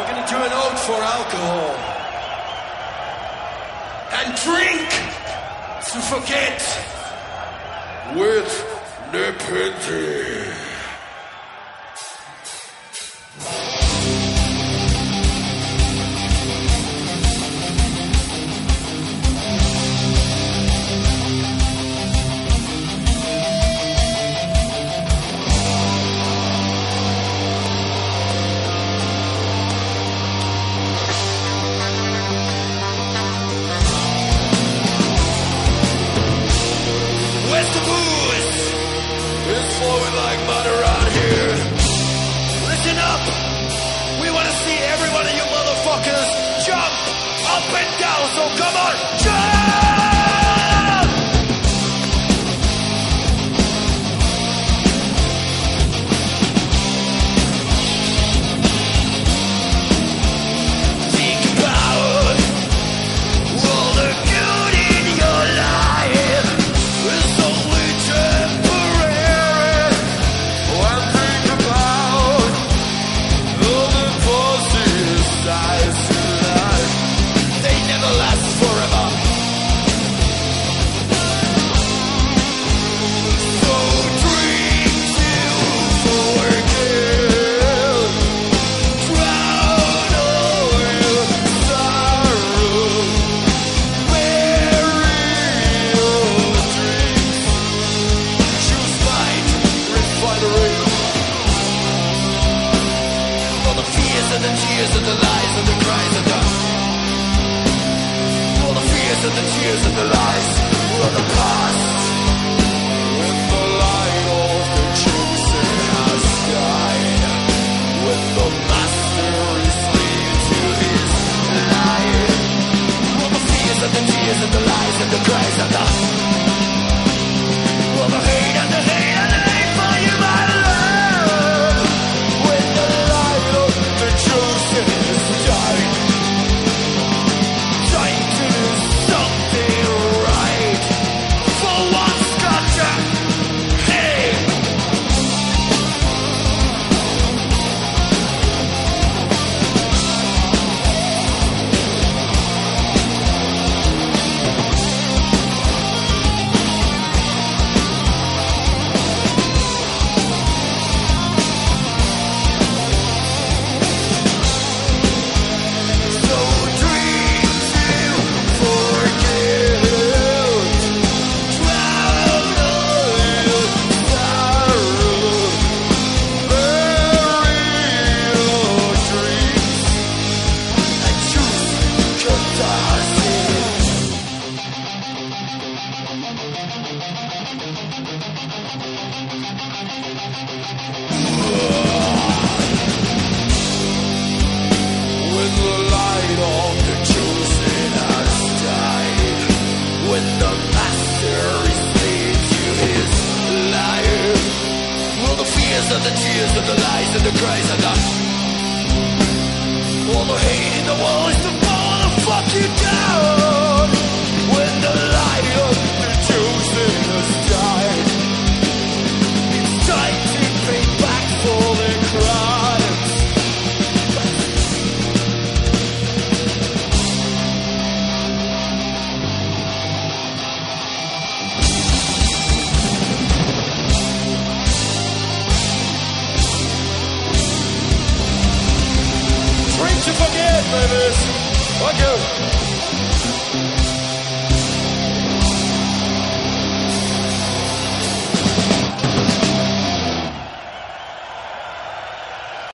We're gonna do an ode for alcohol. And drink to forget with Nepenthe. Flowing like mud forever. So drink forget. Drown your sorrow. Bury your dreams. Choose light. All the fears and the tears and the lies and the cries the the and the tears and the lies of the past. The and the tears and the lies and the cries and the all the hate in the world is to fall the fuck you down. Georgia.